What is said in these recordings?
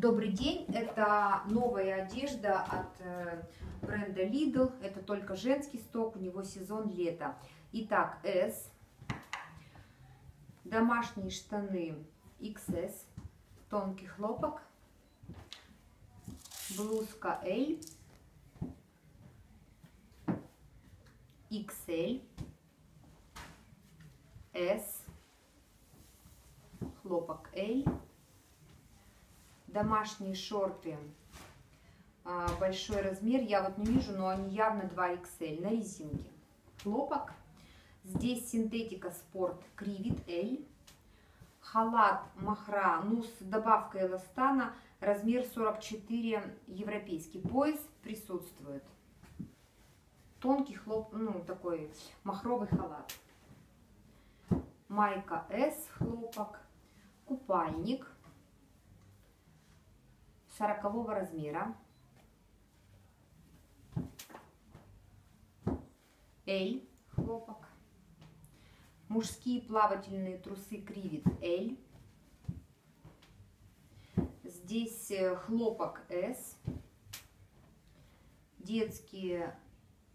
Добрый день, это новая одежда от э, бренда Lidl, это только женский сток, у него сезон лета. Итак, S, домашние штаны XS, тонкий хлопок, блузка L, XL, S, хлопок L, домашние шорты а, большой размер, я вот не вижу, но они явно 2XL на резинке. Хлопок. Здесь синтетика спорт кривит L. Халат махра, ну с добавкой эластана, размер 44 европейский. Пояс присутствует. Тонкий хлоп, ну такой махровый халат. Майка S хлопок. Купальник 40 размера. L хлопок. Мужские плавательные трусы кривит L. Здесь э, хлопок S. Детские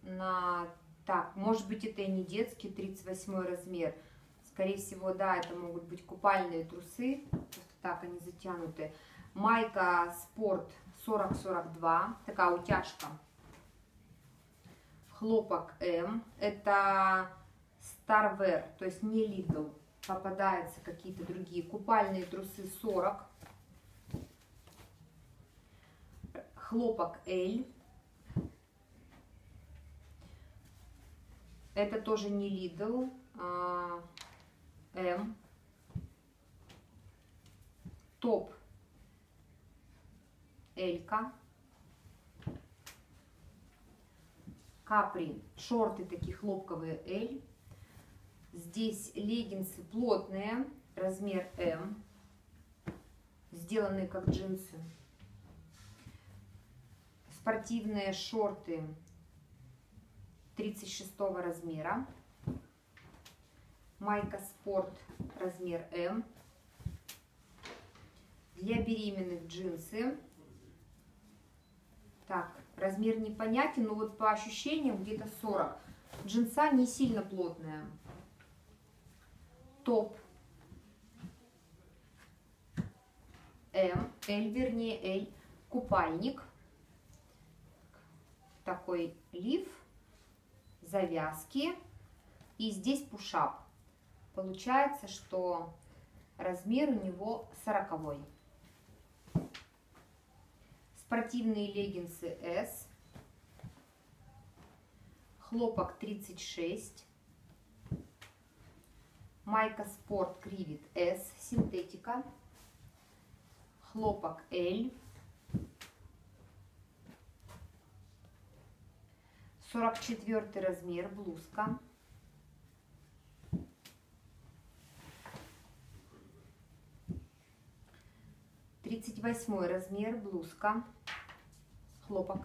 на... Так, может быть это и не детский, 38 размер. Скорее всего, да, это могут быть купальные трусы. Просто так они затянуты. Майка Спорт 40-42, такая утяжка. Хлопок М, это Starwear, то есть не Lidl. Попадаются какие-то другие. Купальные трусы 40. Хлопок L. Это тоже не Lidl. А М. Топ Элька. Капри, шорты такие хлопковые L. Здесь леггинсы плотные, размер М, сделанные как джинсы. Спортивные шорты 36 размера. Майка спорт размер М. Для беременных джинсы так, размер непонятен, но вот по ощущениям где-то 40. Джинса не сильно плотная. Топ. М, L, вернее L. Купальник. Такой лиф. Завязки. И здесь пушап. Получается, что размер у него 40. Спортивные леггинсы S. Хлопок 36. Майка Спорт Кривит S. Синтетика. Хлопок L. 44 размер блузка. 38 размер, блузка, хлопок.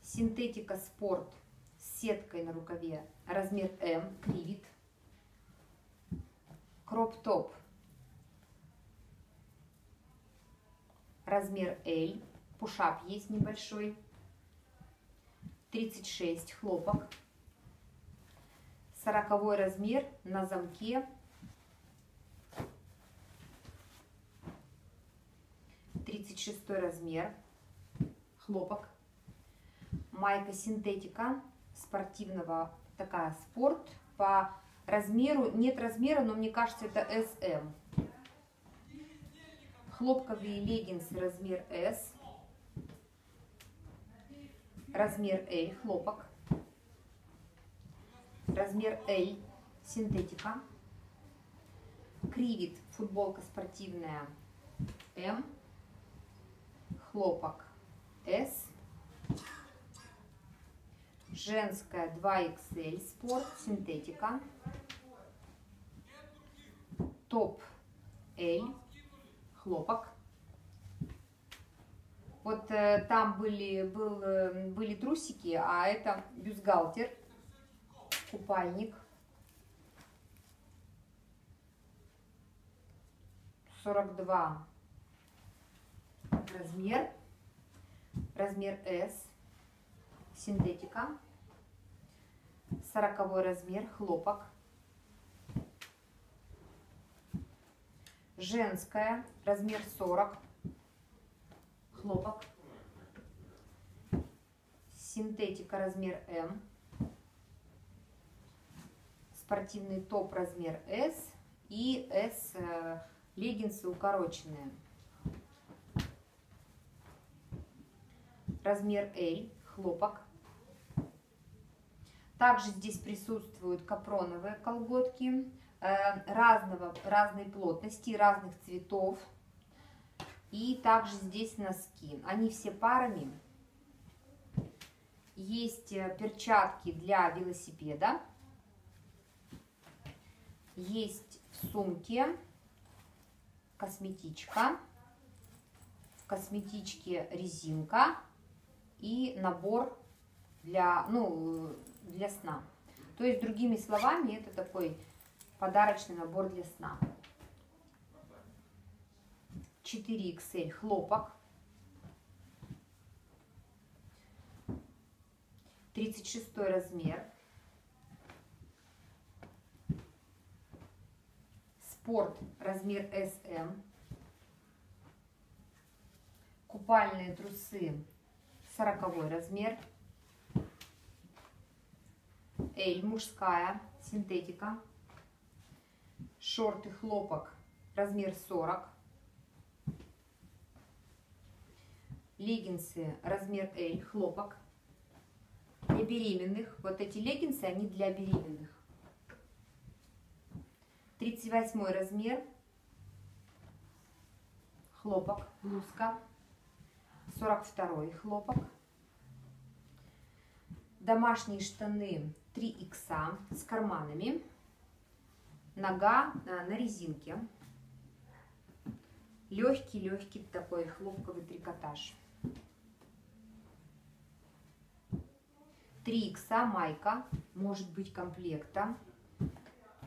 Синтетика спорт с сеткой на рукаве, размер М, кривит. Кроп-топ, размер L, пушап есть небольшой. 36 хлопок. 40 размер на замке 36 размер, хлопок, майка синтетика спортивного, такая спорт, по размеру, нет размера, но мне кажется это SM. Хлопковые леггинсы размер S, размер L, хлопок, размер L, синтетика, кривит, футболка спортивная M, хлопок S, женская 2XL спорт, синтетика, топ L, хлопок. Вот э, там были, был, э, были трусики, а это бюстгальтер, купальник. 42 размер, размер S, синтетика, 40 размер, хлопок, женская, размер 40, хлопок, синтетика, размер М, спортивный топ, размер S. И S э, леггинсы укороченные. Размер L, хлопок. Также здесь присутствуют капроновые колготки э, разного, разной плотности, разных цветов. И также здесь носки. Они все парами. Есть э, перчатки для велосипеда. Есть в сумке косметичка. В косметичке резинка и набор для, ну, для сна. То есть, другими словами, это такой подарочный набор для сна. 4XL хлопок. 36 размер. Спорт размер SM. Купальные трусы 40 размер. Эль мужская, синтетика. Шорты хлопок размер 40. Леггинсы размер L, хлопок. Для беременных. Вот эти леггинсы, они для беременных. 38 размер. Хлопок, блузка. 42 хлопок. Домашние штаны 3 икса с карманами. Нога а, на резинке. Легкий-легкий такой хлопковый трикотаж. 3 икса майка, может быть комплекта.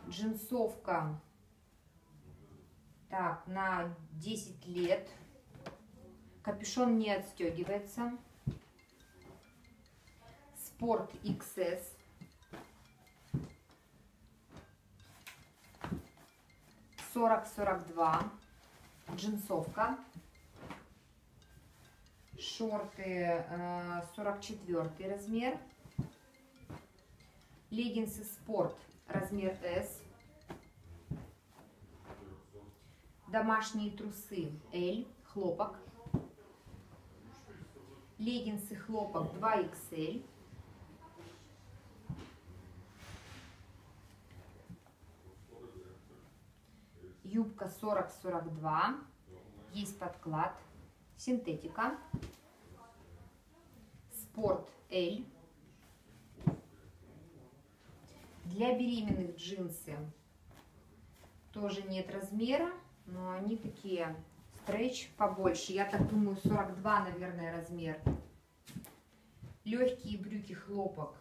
Джинсовка так, на 10 лет. Капюшон не отстегивается. Спорт XS. Сорок сорок два. Джинсовка. Шорты э, сорок четвертый размер. Леггинсы спорт размер S. Домашние трусы L, хлопок. Леггинсы хлопок 2XL. Юбка 40-42. Есть подклад. Синтетика. Спорт L. Для беременных джинсы тоже нет размера, но они такие стрейч побольше. Я так думаю, 42, наверное, размер. Легкие брюки хлопок.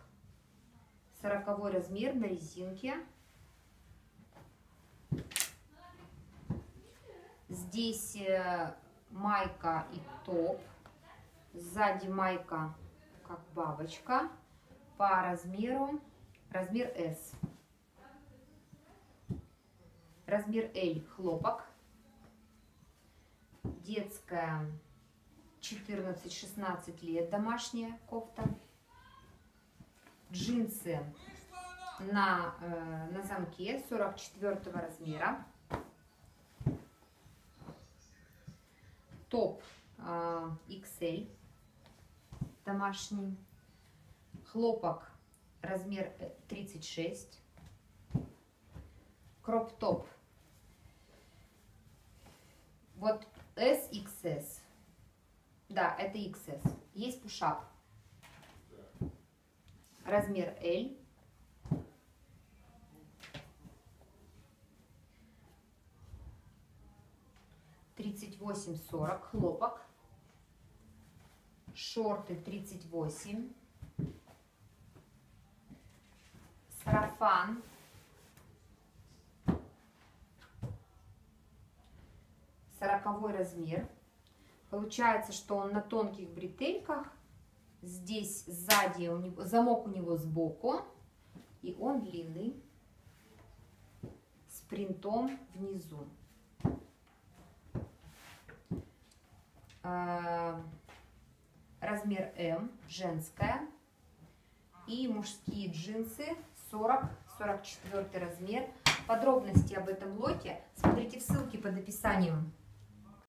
40 размер на резинке. Здесь э, майка и топ. Сзади майка как бабочка. По размеру размер S. Размер L хлопок. Детская 14-16 лет домашняя кофта. Джинсы на, э, на замке 44 размера. Топ э, XL домашний. Хлопок размер 36. Кроп-топ. Вот SXS. Да, это XS. Есть пушап. Размер L. Тридцать восемь сорок. Хлопок. Шорты тридцать восемь. Сарафан. 40 размер. Получается, что он на тонких бретельках. Здесь сзади у него, замок у него сбоку. И он длинный. С принтом внизу. А, размер М, женская. И мужские джинсы 40-44 размер. Подробности об этом лоте смотрите в ссылке под описанием.